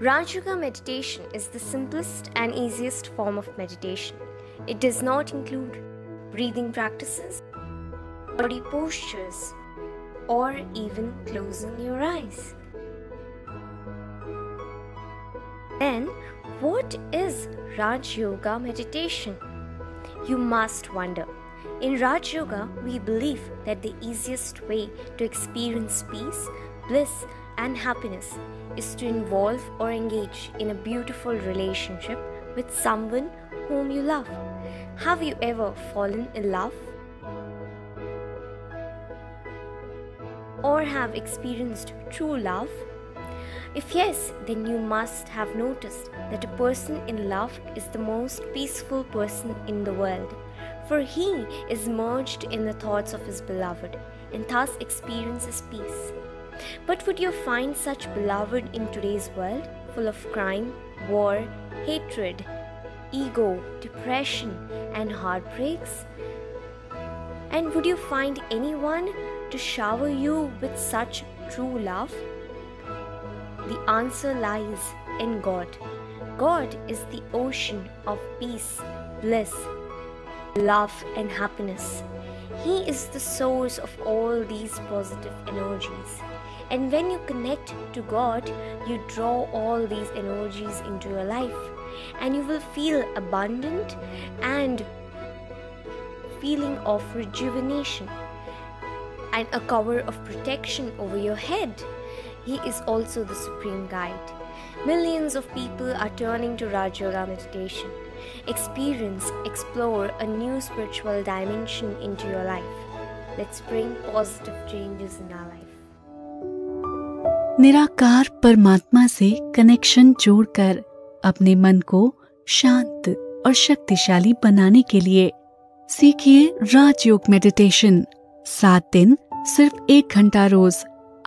Raj Yoga meditation is the simplest and easiest form of meditation. It does not include breathing practices, body postures, or even closing your eyes. Then, what is Raj Yoga meditation? You must wonder. In Raj Yoga, we believe that the easiest way to experience peace, bliss, and happiness is to involve or engage in a beautiful relationship with someone whom you love. Have you ever fallen in love? Or have experienced true love? If yes, then you must have noticed that a person in love is the most peaceful person in the world, for he is merged in the thoughts of his beloved and thus experiences peace. But would you find such beloved in today's world, full of crime, war, hatred, ego, depression, and heartbreaks? And would you find anyone to shower you with such true love? The answer lies in God. God is the ocean of peace, bliss, love, and happiness. He is the source of all these positive energies. And when you connect to God, you draw all these energies into your life, and you will feel abundant and feeling of rejuvenation and a cover of protection over your head. He is also the supreme guide. Millions of people are turning to Raj Yoga meditation. Experience, explore a new spiritual dimension into your life. Let's bring positive changes in our life. निराकार परमात्मा से connection जोड़कर अपने मन को शांत और शक्तिशाली बनाने के लिए सीखिए राजयोग मेडिटेशन सात दिन सिर्फ़ एक घंटा रोज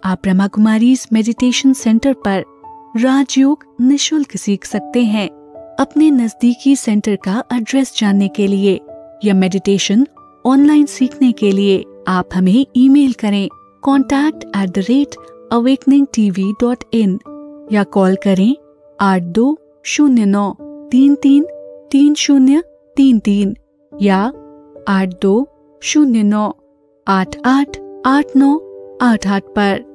आप ब्रह्मा कुमारी मेडिटेशन सेंटर पर राजयोग निशुल्क सीख सकते हैं। अपने नजदीकी सेंटर का एड्रेस जानने के लिए या मेडिटेशन ऑनलाइन सीखने के लिए आप हमें ईमेल करें। Contact at the rate awakening TV dot in या कॉल करें आठ दो शून्य नौ तीन तीन तीन शून्य तीन तीन या आठ दो शून्य नौ आठ आठ आठ नौ आठ आठ पर।